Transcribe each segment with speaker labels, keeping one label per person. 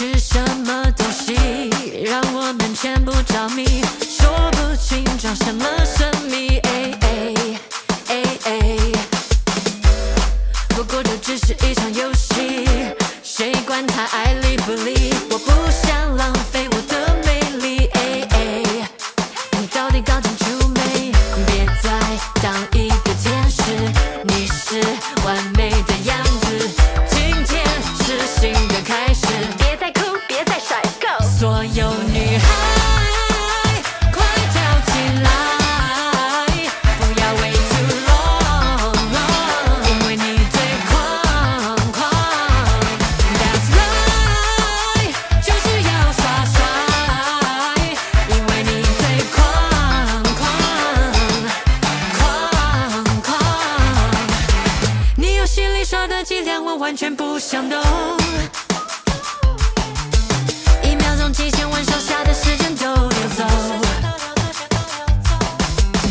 Speaker 1: 是什么东西让我们全部着迷，说不清装什么神秘。哎哎哎哎，不过这只是一场游戏，谁管他爱理不理？我不想浪费我的美丽。哎哎，你到底搞清楚没？别再当一个天使，你是完美我完全不想懂。一秒钟几千万剩下的时间都流走，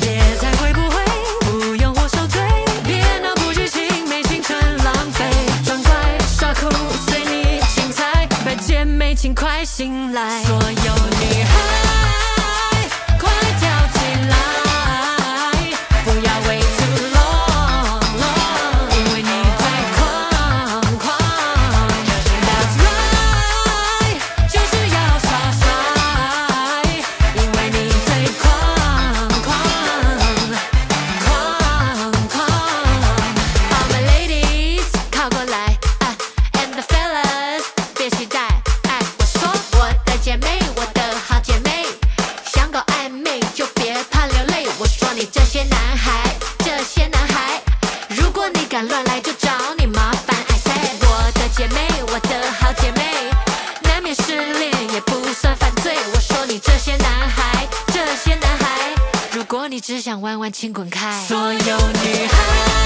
Speaker 1: 别猜会不会，不用我受罪，别闹不拘情，没青春浪费，装乖耍酷随你精彩，白姐妹请快醒来，所有女孩这些男孩，这些男孩，如果你敢乱来，就找你麻烦。I said，我的姐妹，我的好姐妹，难免失恋也不算犯罪。我说你这些男孩，这些男孩，如果你只想玩玩，请滚开。所有女孩。